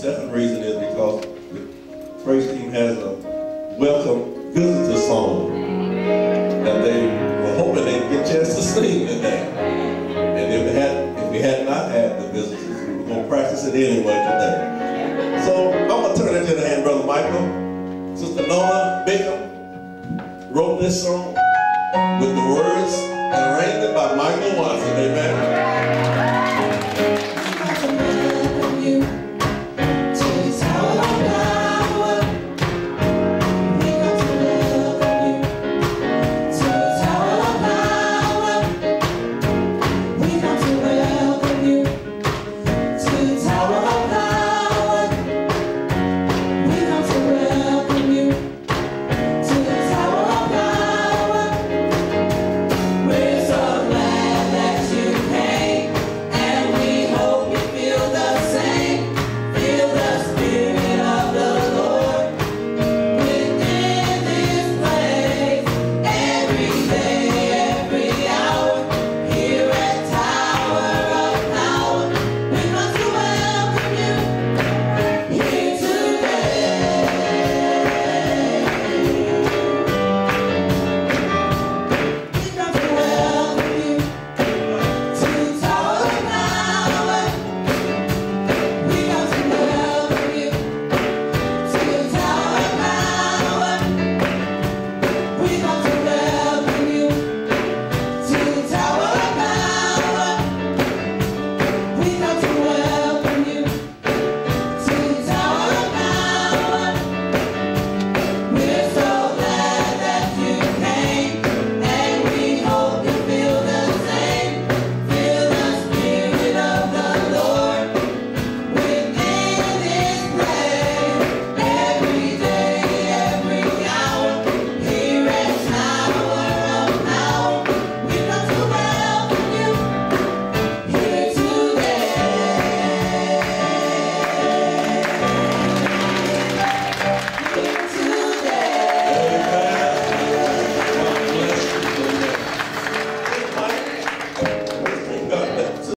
second reason is because the praise team has a welcome visitor song that they were hoping they'd get a chance to sing today. And if we had, if we had not had the visitors, we were going to practice it anyway today. So I'm going to turn it to the hand, Brother Michael. Sister Nona Bickham wrote this song with the words arranged by Michael Watson. Amen.